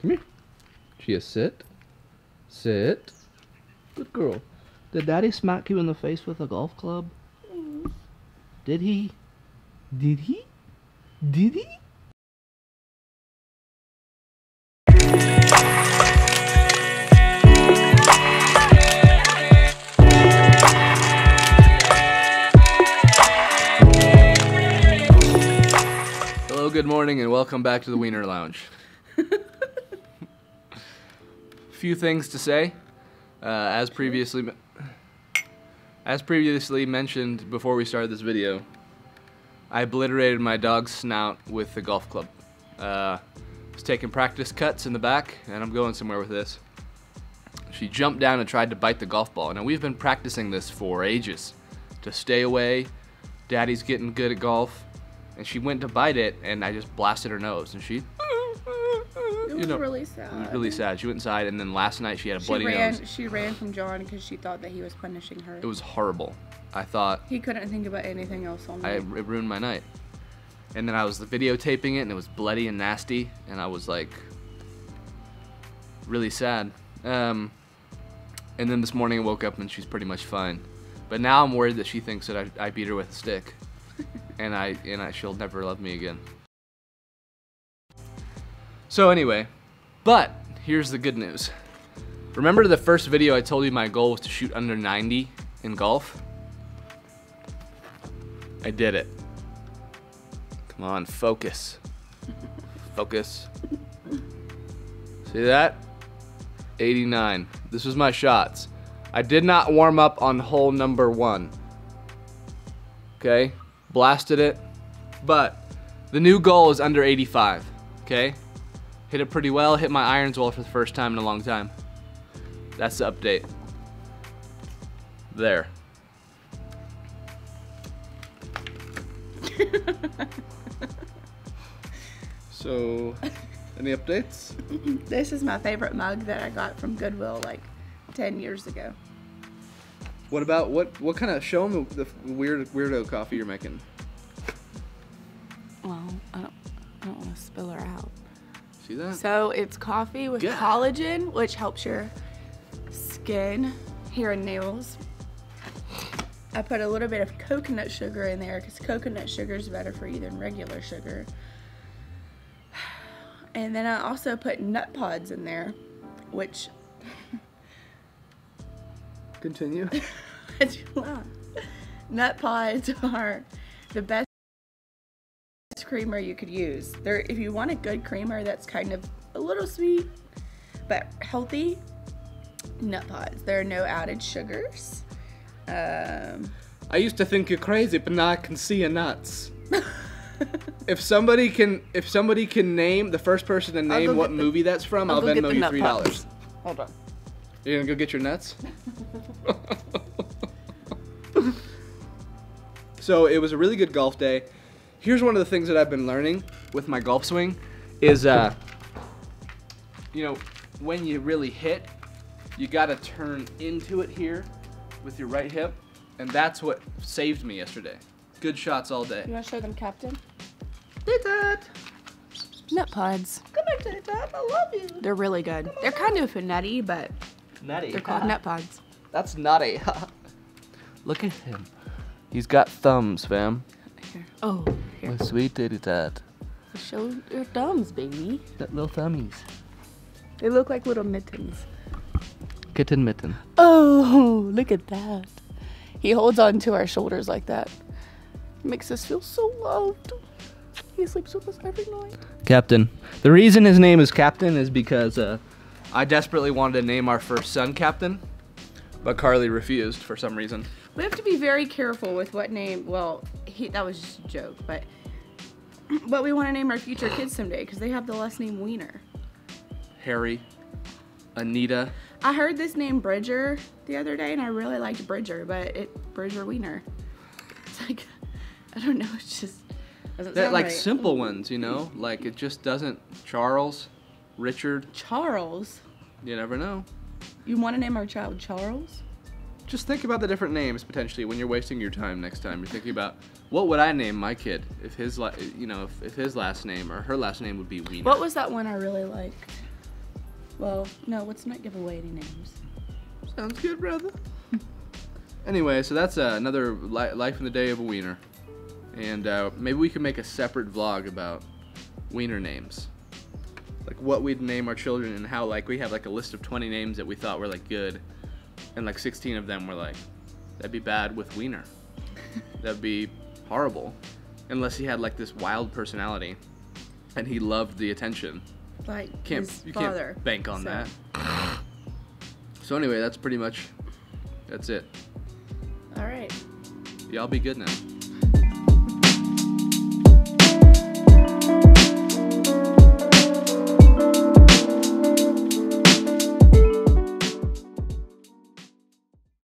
Come here. Chia, sit. Sit. Good girl. Did Daddy smack you in the face with a golf club? Did he? Did he? Did he? Hello, good morning, and welcome back to the Wiener Lounge. Few things to say. Uh, as previously, as previously mentioned before we started this video, I obliterated my dog's snout with the golf club. Uh, was taking practice cuts in the back, and I'm going somewhere with this. She jumped down and tried to bite the golf ball. Now we've been practicing this for ages. To stay away, Daddy's getting good at golf, and she went to bite it, and I just blasted her nose, and she It was know, really it sad. was really sad. She went inside, and then last night she had a She bloody ran. nose. She ran from Jon because she thought that he was punishing her. It was horrible. I thought he couldn't think about anything else on I, me. it ruined my night. And then I was videotaping it, and it was bloody and nasty, and I was like, really sad. Um, and then this morning I woke up and she's pretty much fine. But now I'm worried that she thinks that I, I beat her with a stick, and I and I she'll never love me again. So anyway, but here's the good news. Remember the first video I told you my goal was to shoot under 90 in golf? I did it. Come on, focus. Focus. See that? 89. This was my shots. I did not warm up on hole number one. Okay? Blasted it. But the new goal is under 85. Okay? Hit it pretty well. Hit my irons well for the first time in a long time. That's the update. There. So, any updates? This is my favorite mug that I got from Goodwill like 10 years ago. What about what? What kind of? Show them the weird weirdo coffee you're making. Well, I don't, I don't want to spill her out. See that? So it's coffee with Good. collagen, which helps your skin, hair, and nails. I put a little bit of coconut sugar in there because coconut sugar is better for you than regular sugar. And then I also put nut pods in there, which Continue. nut pods are the best creamer you could use. They're if you want a good creamer that's kind of a little sweet but healthy, nut pods. There are no added sugars. Um, I used to think you're crazy, but now I can see your nuts. if somebody can, if somebody can name the first person to name what the- movie that's from, I'll, I'll Venmo you three dollars. hold on. You're gonna go get your nuts. so it was a really good golf day. Here's one of the things that I've been learning with my golf swing is, uh, you know, when you really hit, you gotta turn into it here with your right hip, and that's what saved me yesterday. Good shots all day. You want to show them, Captain? Dad, Nut pods. come back, Dad. I love you. They're really good. They're kind of nutty, but Nutty. they're called nut pods. That's nutty. Look at him. He's got thumbs, fam. Here. Oh, here. My sweet titty tat. Show your thumbs, baby. Got little thummies. They look like little mittens. Kitten mitten. Oh, look at that. He holds on to our shoulders like that. Makes us feel so loved. He sleeps with us every night. Captain. The reason his name is Captain is because uh, I desperately wanted to name our first son Captain, but Karley refused for some reason. We have to be very careful with what name. Well, he, that was just a joke, but but we want to name our future kids someday because they have the last name Wiener. Harry, Anita. I heard this name Bridger the other day, and I really liked Bridger, but it Bridger Wiener. It's like I don't know. It's just doesn't That sound like right. simple ones, you know? Like it just doesn't. Charles, Richard. Charles. You never know. You want to name our child Charles? Just think about the different names potentially when you're wasting your time next time. You're thinking about what would I name my kid if his la- you know if, if his last name or her last name would be Wiener. What was that one I really liked? Well, no, let's not give away any names. Sounds good, brother. anyway, so that's uh, another li- life in the day of a wiener, and uh, maybe we can make a separate vlog about wiener names, like what we'd name our children and how like we have like a list of 20 names that we thought were like good, and like 16 of them were like that'd be bad with wiener, that'd be horrible, unless he had like this wild personality, and he loved the attention. Like Can't his you father. can't bank on so. that. So anyway, that's pretty much that's it. All right. Y'all be good now.